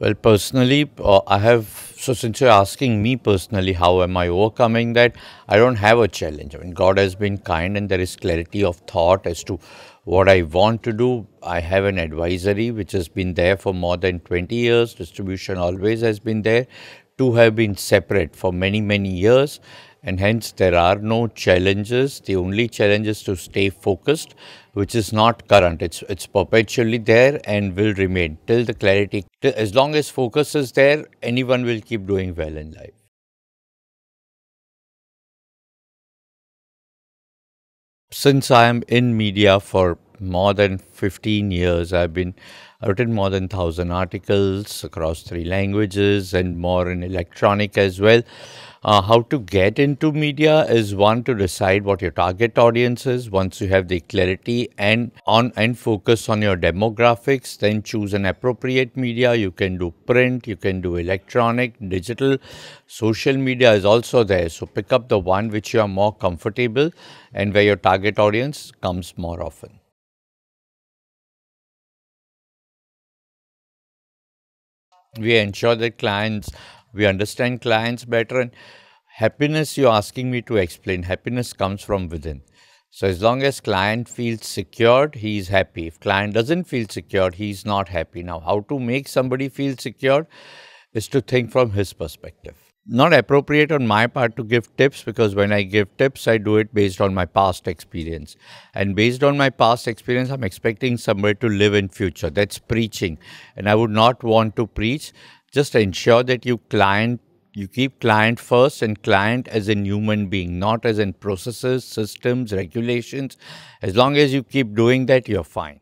Well, personally, uh, I have, so since you're asking me personally, how am I overcoming that? I don't have a challenge. I mean, God has been kind and there is clarity of thought as to what I want to do. I have an advisory which has been there for more than 20 years. Distribution always has been there. Two have been separate for many, many years and hence there are no challenges. The only challenge is to stay focused, which is not current. It's it's perpetually there and will remain till the clarity. Till, As long as focus is there, anyone will keep doing well in life. Since I am in media for more than 15 years, I've been I've written more than 1000 articles across three languages and more in electronic as well. Uh, how to get into media is one to decide what your target audience is. Once you have the clarity and on and focus on your demographics, then choose an appropriate media. You can do print, you can do electronic, digital. Social media is also there. So pick up the one which you are more comfortable and where your target audience comes more often. We ensure that clients we understand clients better and happiness you're asking me to explain happiness comes from within. So as long as client feels secured he is happy. If client doesn't feel secured he is not happy. Now how to make somebody feel secured is to think from his perspective not appropriate on my part to give tips because when I give tips, I do it based on my past experience. And based on my past experience, I'm expecting somebody to live in future. That's preaching. And I would not want to preach just ensure that you client you keep client first and client as a human being not as in processes systems regulations as long as you keep doing that you're fine